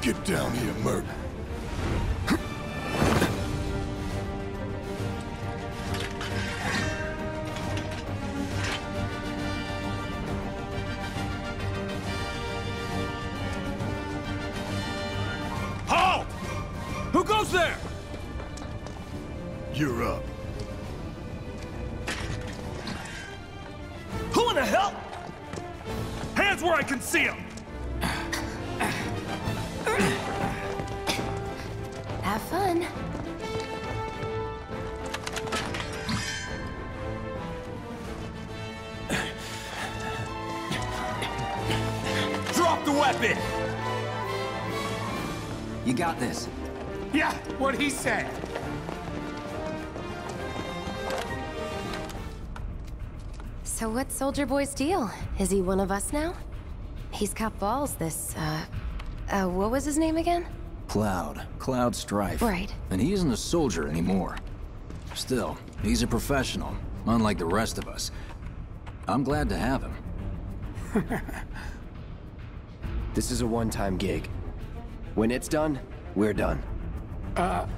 Get down here, Merc. Weapon! You got this. Yeah, what he said. So what's Soldier Boy's deal? Is he one of us now? He's got balls, this, uh... Uh, what was his name again? Cloud. Cloud Strife. Right. And he isn't a soldier anymore. Still, he's a professional, unlike the rest of us. I'm glad to have him. This is a one-time gig. When it's done, we're done. I'm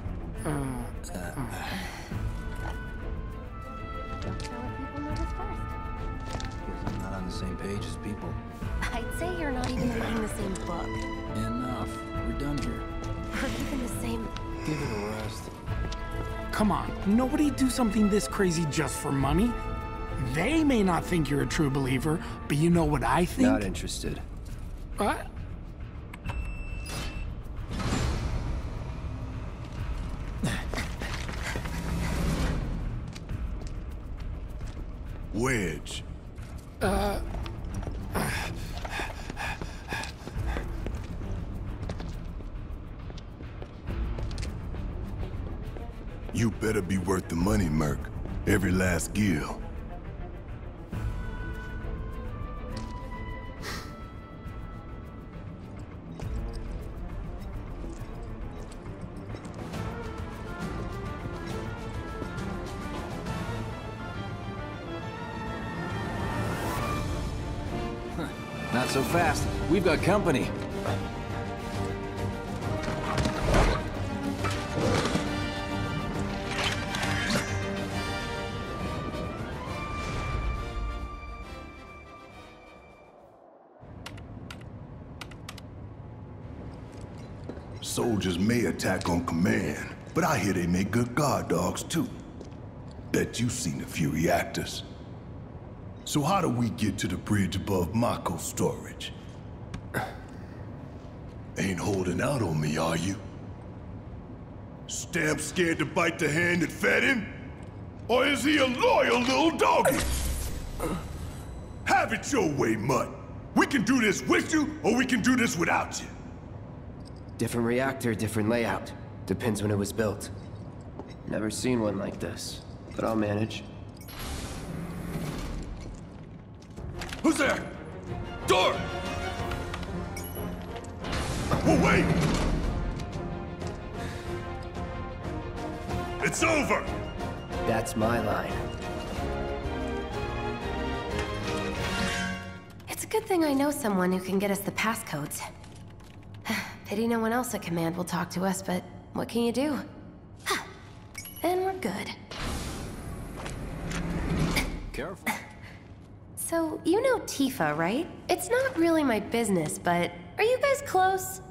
not on the same page as people. I'd say you're not even reading the same book. Enough. We're done here. Or even the same... Give it a rest. Come on, nobody do something this crazy just for money. They may not think you're a true believer, but you know what I think? Not interested. What? Wedge. You better be worth the money, Merc. Every last gil. Not so fast. We've got company. Soldiers may attack on command, but I hear they make good guard dogs too. Bet you've seen a few reactors. So how do we get to the bridge above Mako storage? Ain't holding out on me, are you? Stamp scared to bite the hand that fed him? Or is he a loyal little doggy? Have it your way, Mutt. We can do this with you, or we can do this without you. Different reactor, different layout. Depends when it was built. Never seen one like this, but I'll manage. Who's there? Door! Oh, wait! It's over! That's my line. It's a good thing I know someone who can get us the passcodes. Pity no one else at command will talk to us, but what can you do? Then we're good. Careful. So, you know Tifa, right? It's not really my business, but are you guys close?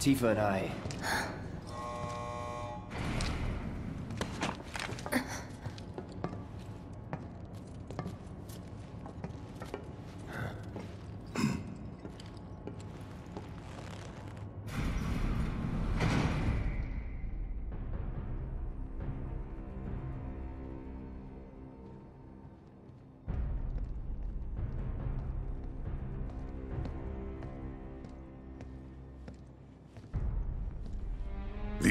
Tifa and I.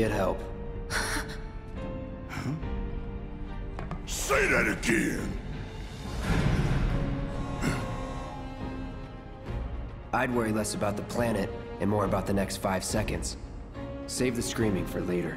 Get help. Say that again! I'd worry less about the planet and more about the next five seconds. Save the screaming for later.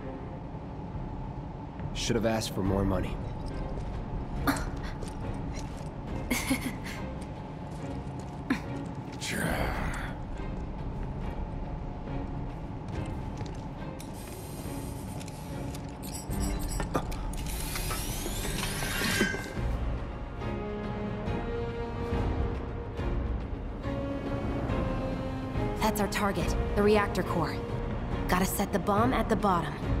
Should have asked for more money. That's our target, the reactor core. Gotta set the bomb at the bottom.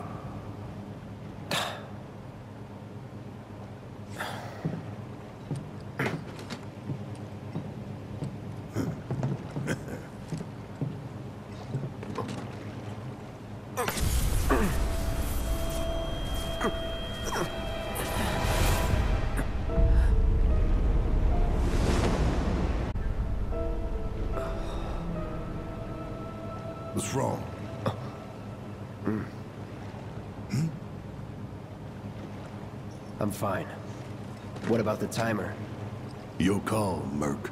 What's wrong? Hmm? I'm fine. What about the timer? Your call, Merc.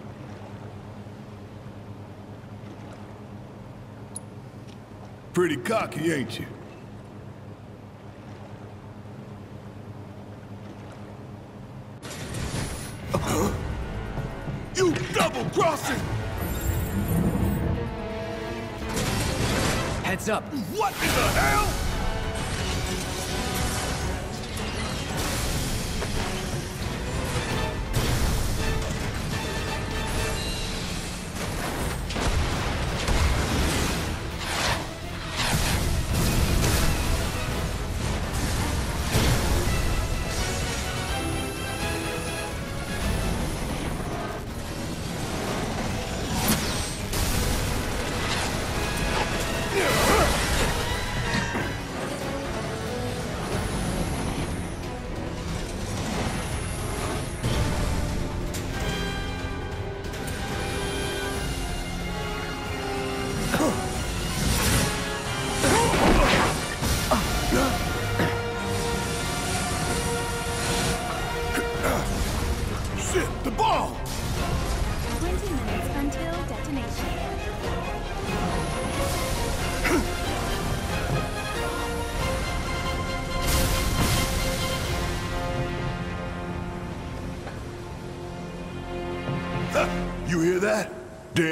Pretty cocky, ain't you? Heads up! What in the hell?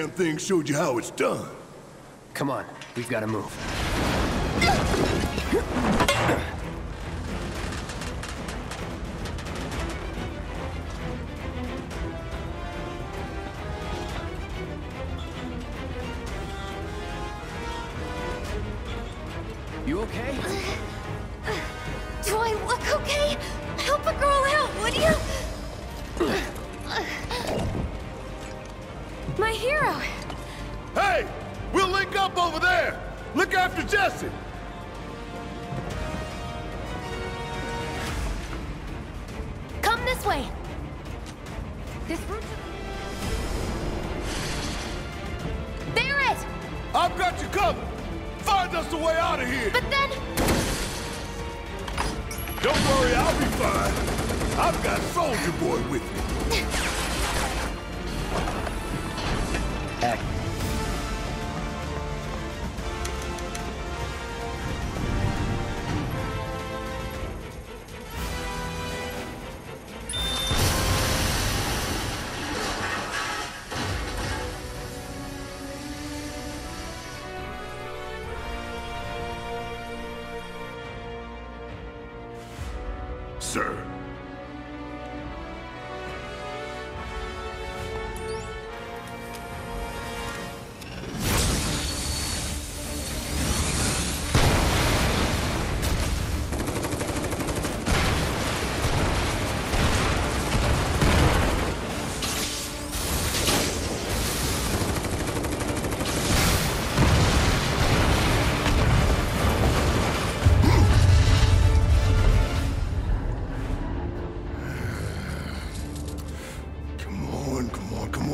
Damn thing showed you how it's done. Come on, we've got to move. Us way out of here! But then... Don't worry, I'll be fine. I've got Soldier Boy with me. Sir,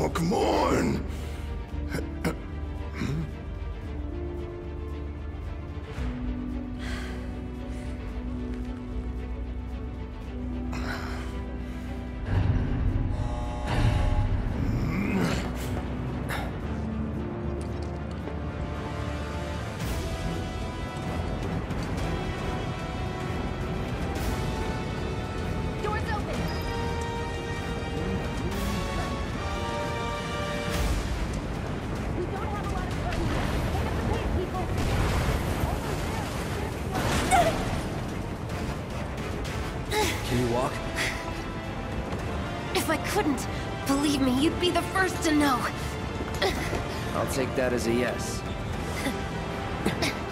on, come on, believe me, you'd be the first to know. I'll take that as a yes.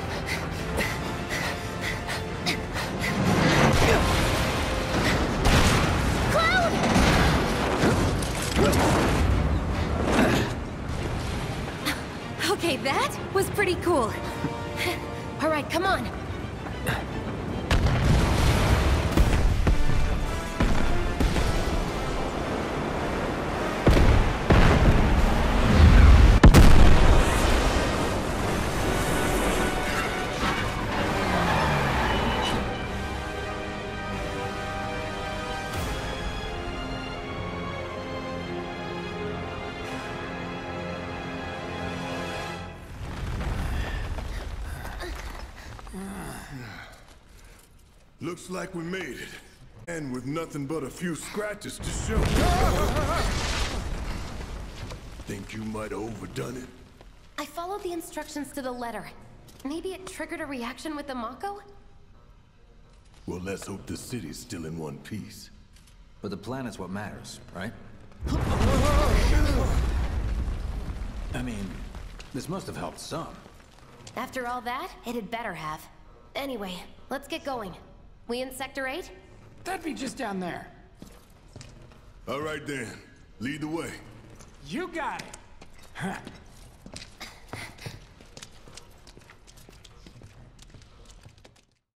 Looks like we made it. And with nothing but a few scratches to show. Think you might have overdone it? I followed the instructions to the letter. Maybe it triggered a reaction with the Mako? Well, let's hope the city's still in one piece. But the planet's what matters, right? I mean, this must have helped some. After all that, it had better have. Anyway, let's get going. We in Sector 8? That'd be just down there. All right then, lead the way. You got it. Huh.